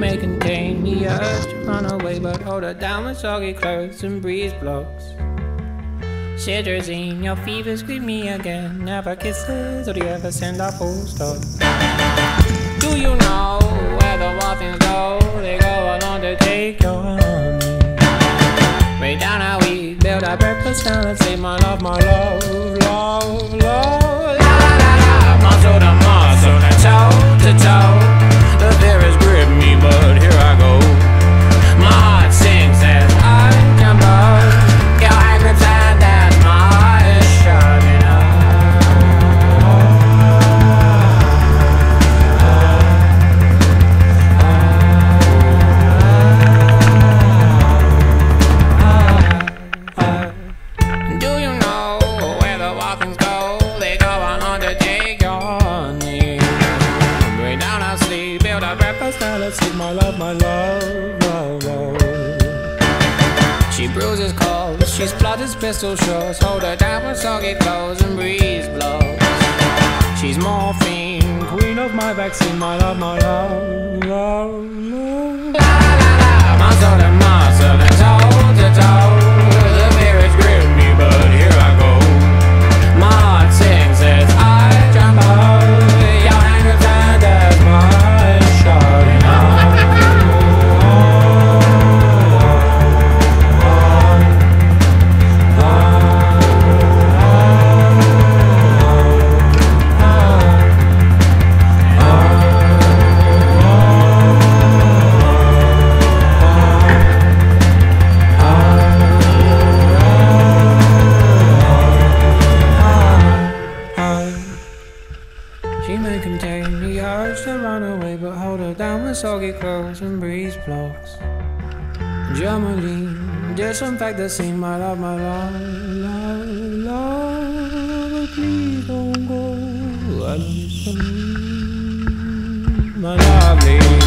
may contain the urge to run away, but hold her down with soggy clothes and breeze blocks. Cetirizine, your fevers greet me again. Never kisses, or do you ever send a full stop? Do you know where the waffles go? They go along to take your honey. Way down how we build our breakfast down and say, My love, my love, love, love. Build our breakfast, my love, my love, love, love. She bruises calls, she splutters pistol shots. Hold her down with soggy clothes and breeze blows. She's morphine, queen of my vaccine, my love, my love, love, love. But hold her down with soggy clothes and breeze blocks. Germolene, disinfect the scene, my love, my love, love, love. But please don't go. I love you so, my lovely.